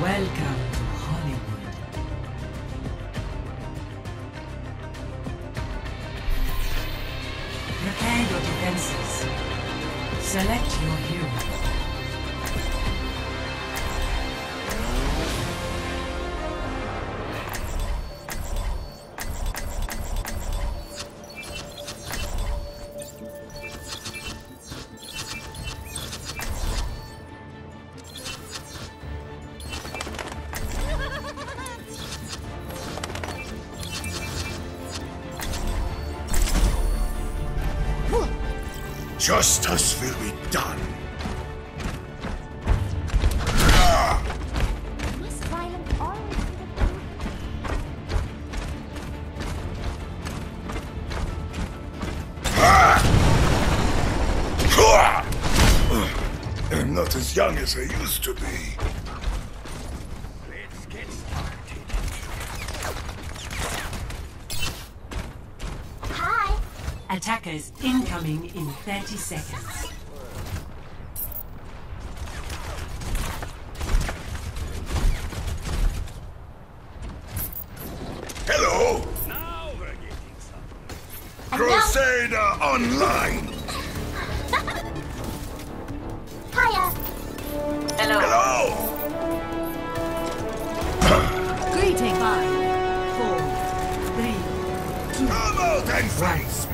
Welcome Justice will be done. This violent aura I'm not as young as I used to be. Let's get started. Hi. Attackers incoming in 30 seconds. Hello, Now we're getting somewhere. Crusader Online. hiya. Hello. Greeting. Five, four, three. Come out and face me.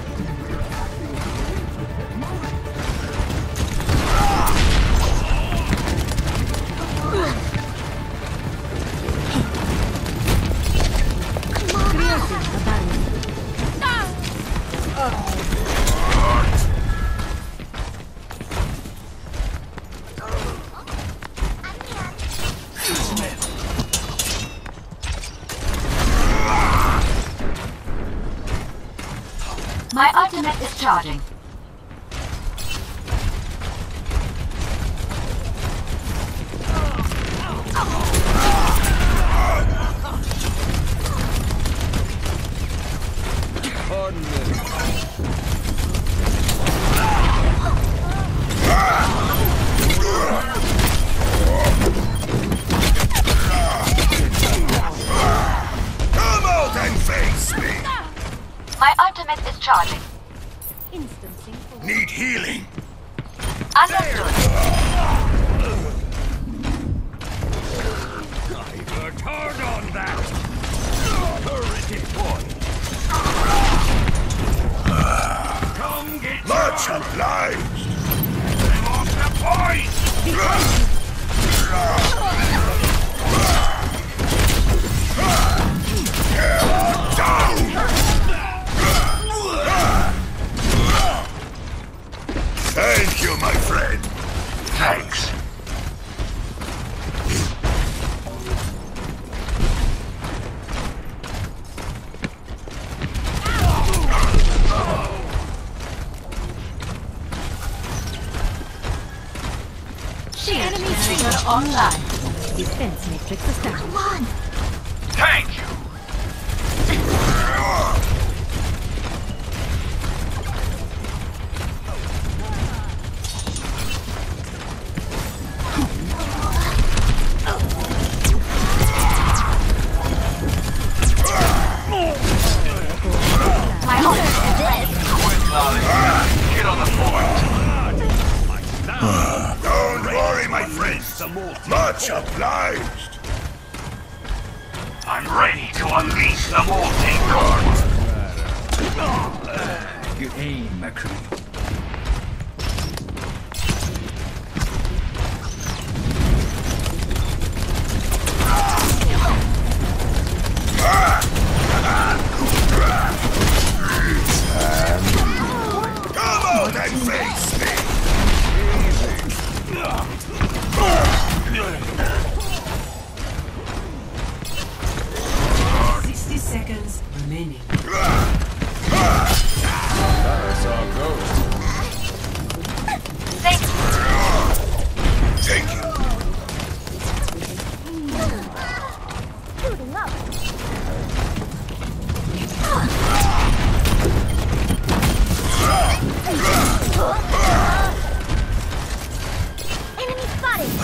charging. Come out and face me. My ultimate is charging. Instancing Need healing. Understood. I worked hard on that. Turret deployed. You, my friend. Thanks. Shield trigger online. defense matrix established. Come on. To unleash the Molten Core. Good aim, McCree.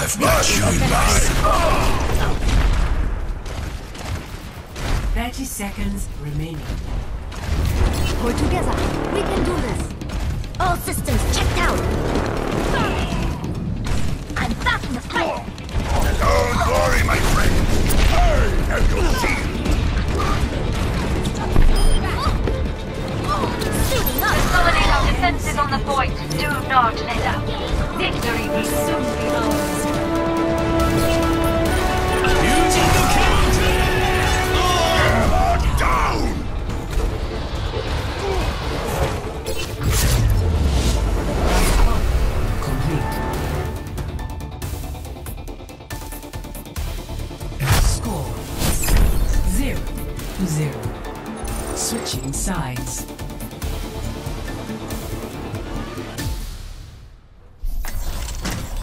I've got you in mind. 30 seconds remaining. We're together. We can do this. All systems checked out. Zero. Switching sides.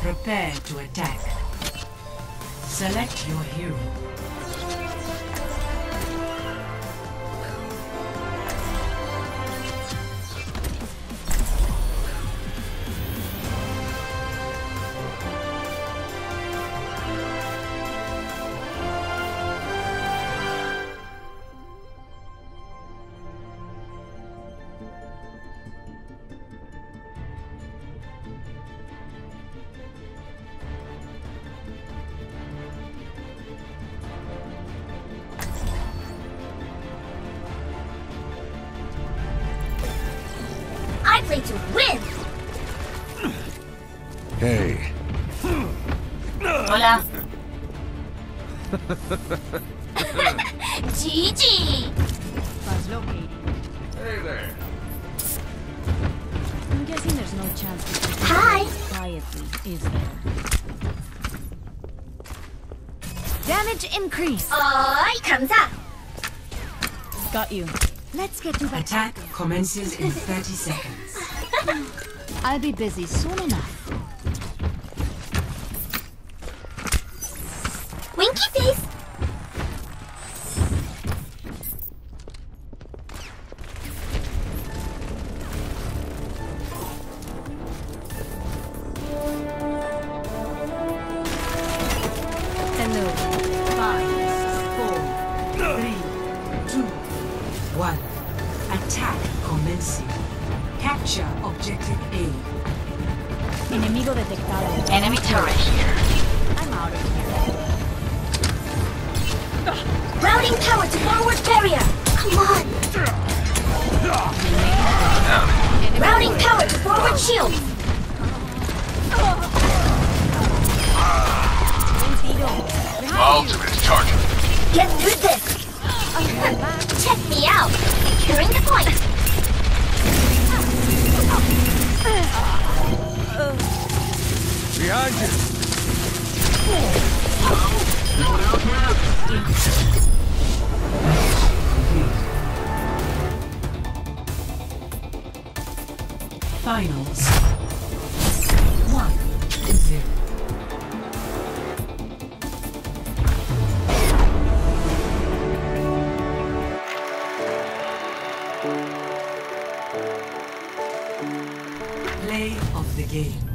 Prepare to attack. Select your hero. To win. Hey, Hola. GG. Buzz located. Hey there. I'm guessing there's no chance to Hi. quietly, is there? Damage increase. I comes up. Got you. Let's get to that. Attack commences in 30 seconds. I'll be busy soon enough. Winky face. Capture objective A. Enemigo detectado. Enemy turret here. I'm out of here. Routing power to forward barrier. Finals. One zero. Play of the game.